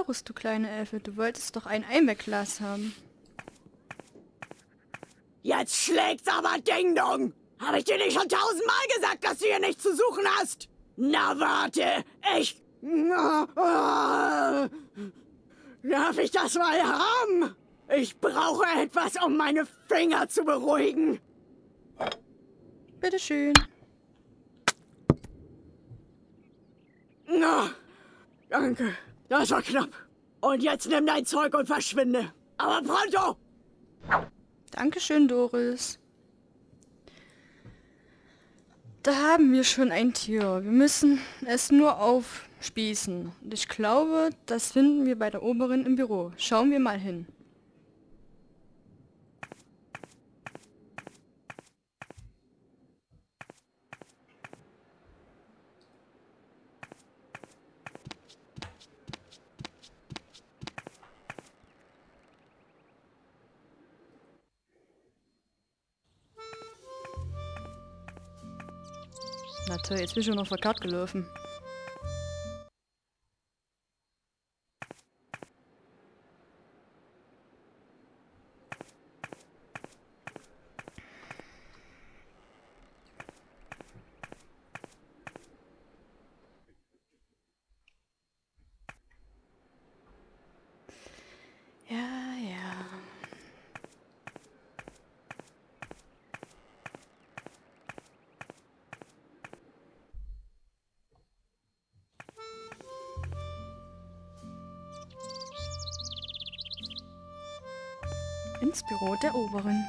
Dorus, du kleine Elfe? Du wolltest doch ein Einwegglas haben. Jetzt schlägt's aber Ding Dong! Habe ich dir nicht schon tausendmal gesagt, dass du hier nichts zu suchen hast? Na warte, ich... Darf ich das mal haben? Ich brauche etwas, um meine Finger zu beruhigen. Bitteschön. Na, danke. Das war knapp. Und jetzt nimm dein Zeug und verschwinde. Aber pronto! Dankeschön, Doris. Da haben wir schon ein Tier. Wir müssen es nur aufspießen. Und ich glaube, das finden wir bei der Oberin im Büro. Schauen wir mal hin. Na toll, jetzt bin ich schon noch verkehrt gelaufen. Ins Büro der Oberin.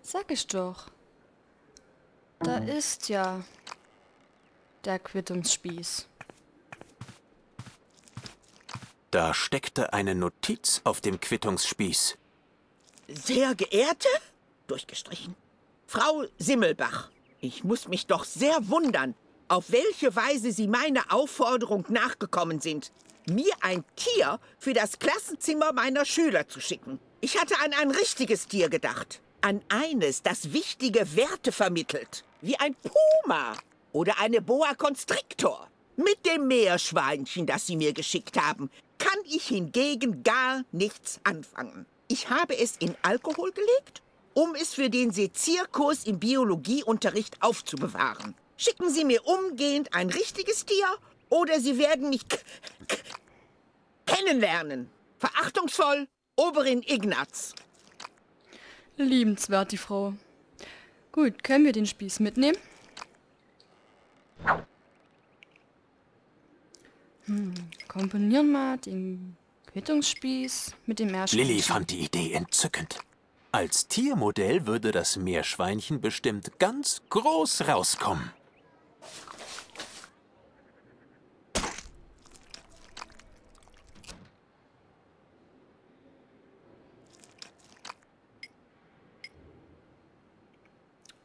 Sag ich doch. Da ist ja der Quittungsspieß. Da steckte eine Notiz auf dem Quittungsspieß. Sehr geehrte, durchgestrichen, Frau Simmelbach, ich muss mich doch sehr wundern, auf welche Weise Sie meiner Aufforderung nachgekommen sind, mir ein Tier für das Klassenzimmer meiner Schüler zu schicken. Ich hatte an ein richtiges Tier gedacht. An eines, das wichtige Werte vermittelt. Wie ein Puma oder eine Boa Constrictor. Mit dem Meerschweinchen, das Sie mir geschickt haben, kann ich hingegen gar nichts anfangen. Ich habe es in Alkohol gelegt, um es für den Sezierkurs im Biologieunterricht aufzubewahren. Schicken Sie mir umgehend ein richtiges Tier oder Sie werden mich k- k- kennenlernen. Verachtungsvoll, Oberin Ignaz. Liebenswert, die Frau. Gut, können wir den Spieß mitnehmen? Hm, komponieren wir den Quittungsspieß mit dem Meerschweinchen. Lilly fand die Idee entzückend. Als Tiermodell würde das Meerschweinchen bestimmt ganz groß rauskommen.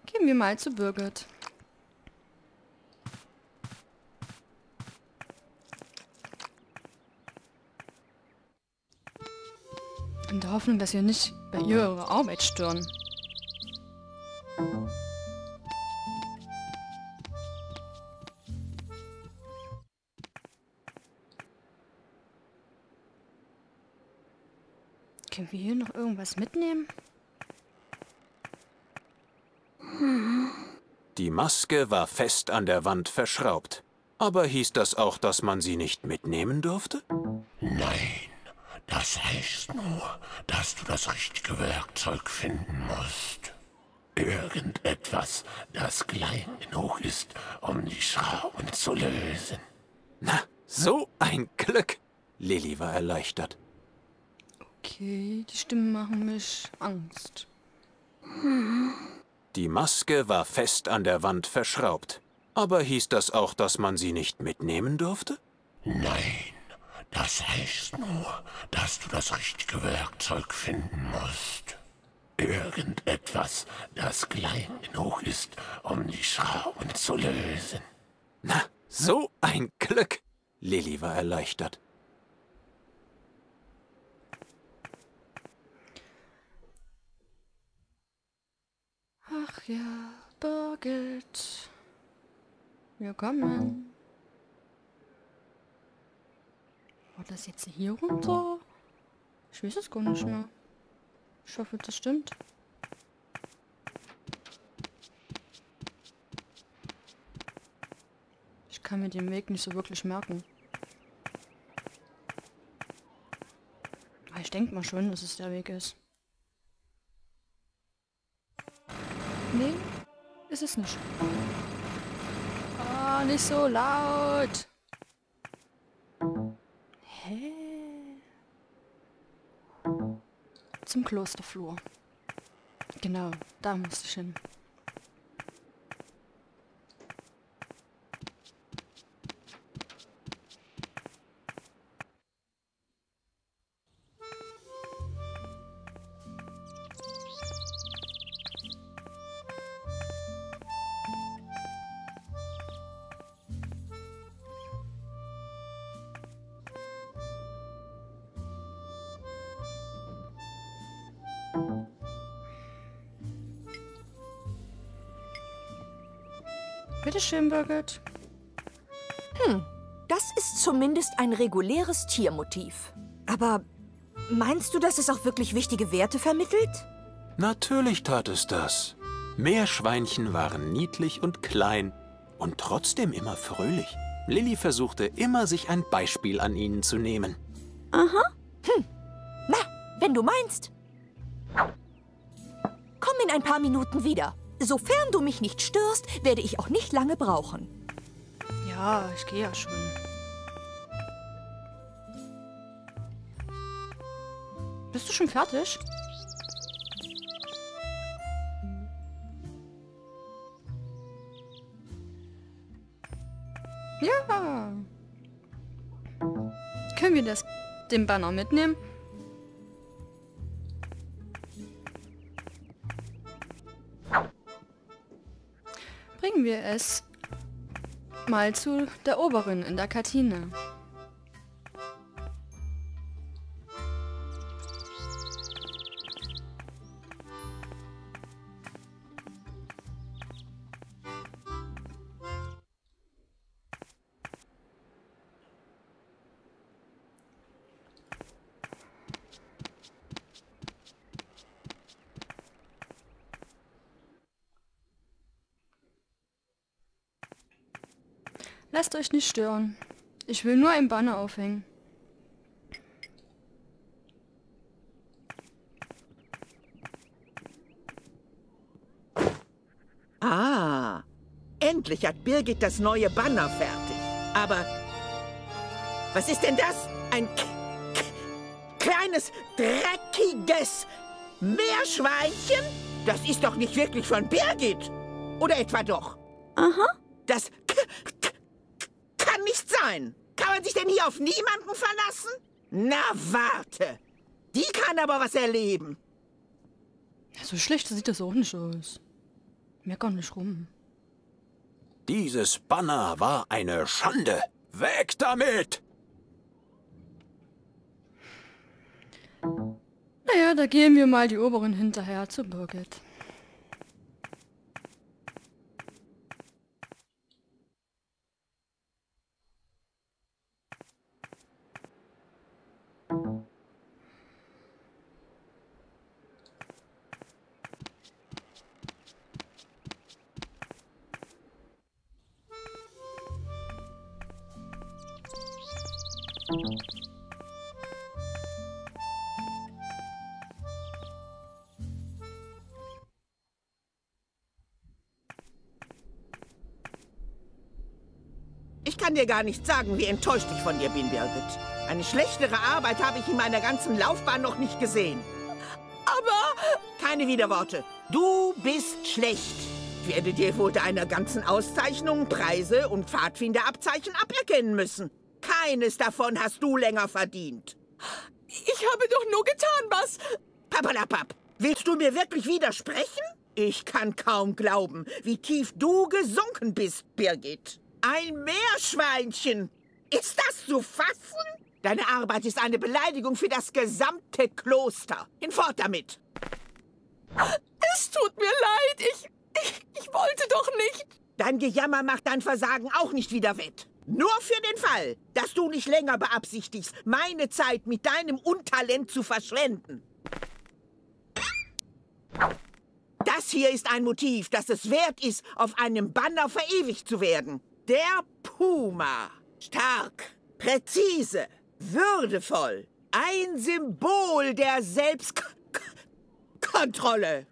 Gehen wir mal zu Birgit. Der Hoffnung, dass wir nicht bei ihr ihre Arbeit stören. Können wir hier noch irgendwas mitnehmen? Die Maske war fest an der Wand verschraubt. Aber hieß das auch, dass man sie nicht mitnehmen durfte? Nein, das heißt nur, dass du das richtige Werkzeug finden musst. Irgendetwas, das klein genug ist, um die Schrauben zu lösen. Na, so ein Glück! Lilly war erleichtert. Okay, die Stimmen machen mich Angst. Die Maske war fest an der Wand verschraubt. Aber hieß das auch, dass man sie nicht mitnehmen durfte? Nein, das heißt nur, dass du das richtige Werkzeug finden musst. Irgendetwas, das klein genug ist, um die Schrauben zu lösen. Na, so ein Glück! Lilly war erleichtert. Ach ja, Birgit. Wir War das jetzt hier runter? Ich weiß es gar nicht mehr. Ich hoffe, das stimmt. Ich kann mir den Weg nicht so wirklich merken. Aber ich denke mal schon, dass es der Weg ist. Nee, ist es nicht. Ah, nicht so laut. Zum Klosterflur. Genau, da musste ich hin. Bitte schön, Birgit. Das ist zumindest ein reguläres Tiermotiv. Aber meinst du, dass es auch wirklich wichtige Werte vermittelt? Natürlich tat es das. Meerschweinchen waren niedlich und klein und trotzdem immer fröhlich. Lilly versuchte immer, sich ein Beispiel an ihnen zu nehmen. Na, wenn du meinst. Komm in ein paar Minuten wieder. Sofern du mich nicht störst, werde ich auch nicht lange brauchen. Ja, ich gehe ja schon. Bist du schon fertig? Ja. Können wir das, den Banner mitnehmen? Es mal zu der Oberin in der Kantine. Lasst euch nicht stören. Ich will nur ein Banner aufhängen. Ah, endlich hat Birgit das neue Banner fertig. Aber was ist denn das? Ein k k kleines, dreckiges Meerschweinchen? Das ist doch nicht wirklich von Birgit. Oder etwa doch? Aha. Das sein. Kann man sich denn hier auf niemanden verlassen? Na, warte. Die kann aber was erleben. So schlecht sieht das auch nicht aus. Mecker nicht rum. Dieses Banner war eine Schande. Weg damit! Naja, da gehen wir mal die Oberin hinterher zu Birgit. Ich kann dir gar nicht sagen, wie enttäuscht ich von dir bin, Birgit. Eine schlechtere Arbeit habe ich in meiner ganzen Laufbahn noch nicht gesehen. Aber keine Widerworte. Du bist schlecht. Ich werde dir wohl deiner ganzen Auszeichnungen, Preise und Pfadfinderabzeichen aberkennen müssen. Keines davon hast du länger verdient. Ich habe doch nur getan, was... Papalapap, willst du mir wirklich widersprechen? Ich kann kaum glauben, wie tief du gesunken bist, Birgit. Ein Meerschweinchen. Ist das zu fassen? Deine Arbeit ist eine Beleidigung für das gesamte Kloster. Hinfort damit. Es tut mir leid, ich... Dein Gejammer macht dein Versagen auch nicht wieder wett. Nur für den Fall, dass du nicht länger beabsichtigst, meine Zeit mit deinem Untalent zu verschwenden. Das hier ist ein Motiv, das es wert ist, auf einem Banner verewigt zu werden. Der Puma. Stark, präzise, würdevoll. Ein Symbol der Selbstkontrolle.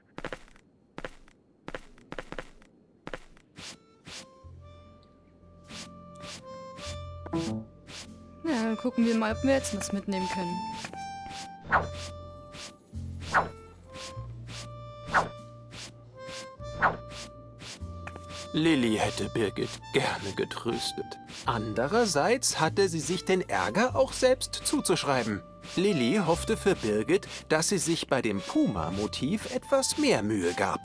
Ja, dann gucken wir mal, ob wir jetzt was mitnehmen können. Lilly hätte Birgit gerne getröstet. Andererseits hatte sie sich den Ärger auch selbst zuzuschreiben. Lilly hoffte für Birgit, dass sie sich bei dem Puma-Motiv etwas mehr Mühe gab.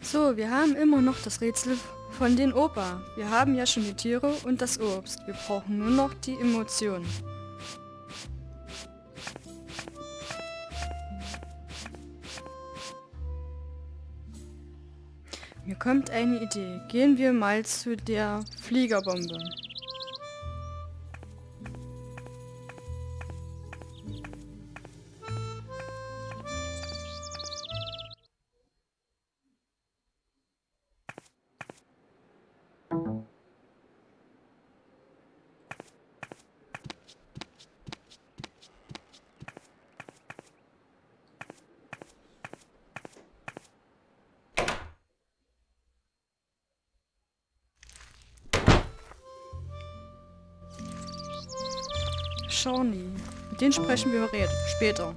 So, wir haben immer noch das Rätsel von den Opa. Wir haben ja schon die Tiere und das Obst. Wir brauchen nur noch die Emotionen. Mir kommt eine Idee. Gehen wir mal zu der Fliegerbombe. Shawnee. Mit denen sprechen wir später.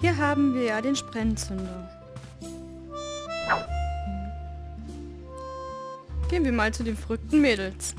Hier haben wir ja den Sprengzünder. Gehen wir mal zu den verrückten Mädels.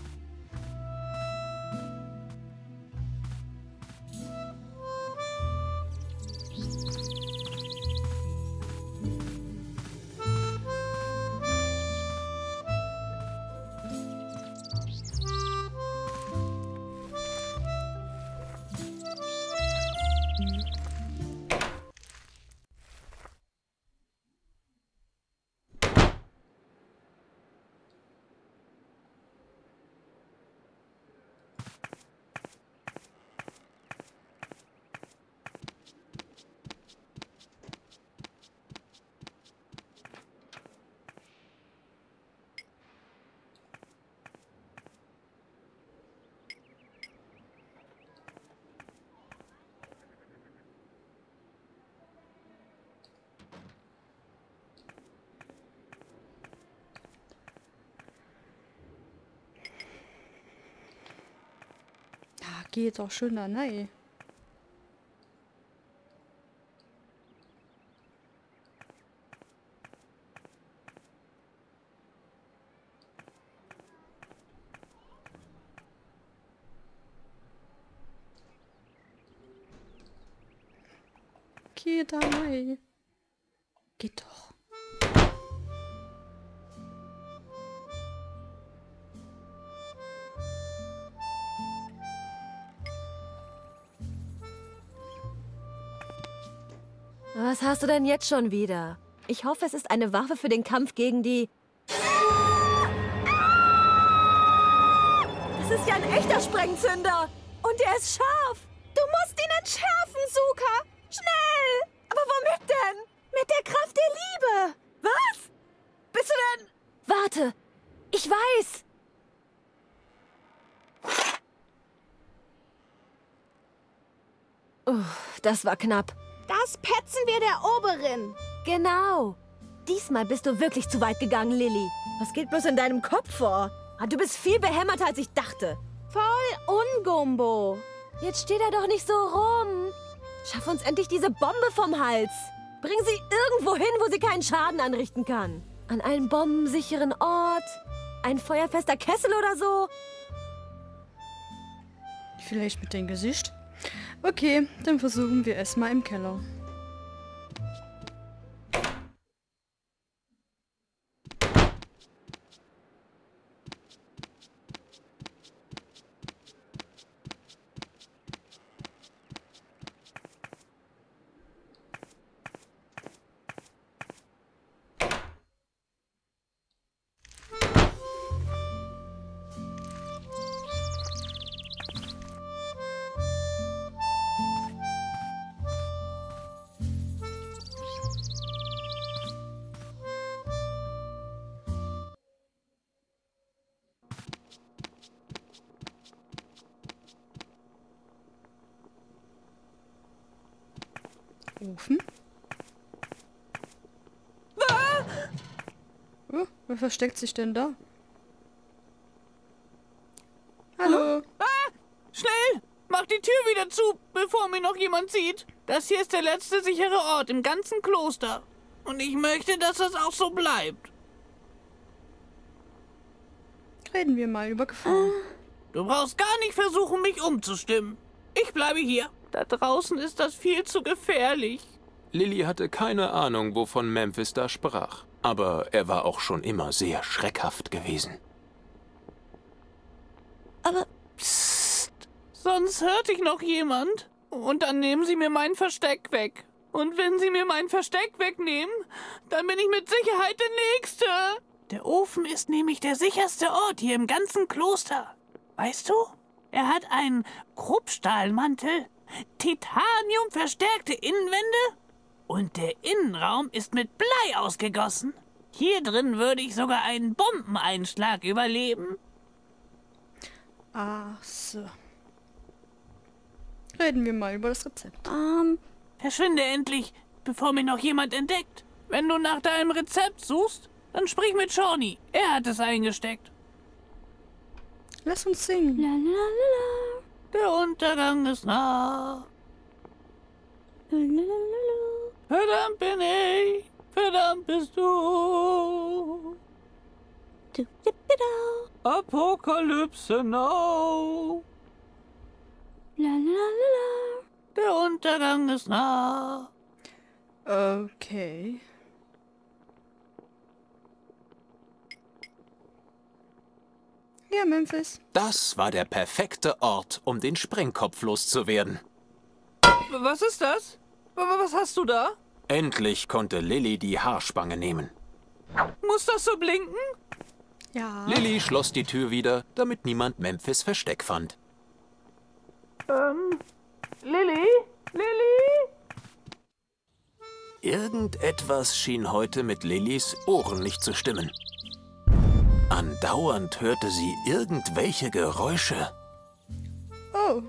Geht doch schön da rein. Geh da rein. Was hast du denn jetzt schon wieder? Ich hoffe, es ist eine Waffe für den Kampf gegen die... Das ist ja ein echter Sprengzünder. Und er ist scharf. Du musst ihn entschärfen, Suka. Schnell. Aber womit denn? Mit der Kraft der Liebe. Was? Bist du denn... Warte. Ich weiß. Uff, das war knapp. Das petzen wir der Oberin. Genau. Diesmal bist du wirklich zu weit gegangen, Lilly. Was geht bloß in deinem Kopf vor? Ah, Du bist viel behämmerter, als ich dachte. Voll ungumbo. Jetzt steht er doch nicht so rum. Schaff uns endlich diese Bombe vom Hals. Bring sie irgendwo hin, wo sie keinen Schaden anrichten kann. An einen bombensicheren Ort. Ein feuerfester Kessel oder so? Vielleicht mit dem Gesicht? Okay, dann versuchen wir es mal im Keller. Wer versteckt sich denn da? Hallo? Schnell! Mach die Tür wieder zu, bevor mir noch jemand sieht. Das hier ist der letzte sichere Ort im ganzen Kloster. Und ich möchte, dass das auch so bleibt. Reden wir mal über Gefahr. Du brauchst gar nicht versuchen, mich umzustimmen. Ich bleibe hier. Da draußen ist das viel zu gefährlich. Lilly hatte keine Ahnung, wovon Memphis da sprach. Aber er war auch schon immer sehr schreckhaft gewesen. Aber psst, sonst hört dich noch jemand. Und dann nehmen sie mir mein Versteck weg. Und wenn sie mir mein Versteck wegnehmen, dann bin ich mit Sicherheit der Nächste. Der Ofen ist nämlich der sicherste Ort hier im ganzen Kloster. Weißt du? Er hat einen Kruppstahlmantel, Titanium verstärkte Innenwände und der Innenraum ist mit Blei ausgegossen. Hier drin würde ich sogar einen Bombeneinschlag überleben. Ach so. Reden wir mal über das Rezept. Ähm, Verschwinde endlich, bevor mich noch jemand entdeckt. Wenn du nach deinem Rezept suchst, dann sprich mit Shawnee. Er hat es eingesteckt. Lass uns singen. lalalala, Der Untergang ist nah. lalalala. Verdammt bin ich, verdammt bist du. Du, dippidau, Apokalypse now. lalalala. Der Untergang ist nah. Okay. Ja, Memphis. Das war der perfekte Ort, um den Sprengkopf loszuwerden. Was ist das? Was hast du da? Endlich konnte Lilly die Haarspange nehmen. Muss das so blinken? Ja. Lilly schloss die Tür wieder, damit niemand Memphis Versteck fand. Ähm, Lilly? Lilly? Irgendetwas schien heute mit Lillys Ohren nicht zu stimmen. Andauernd hörte sie irgendwelche Geräusche. Oh,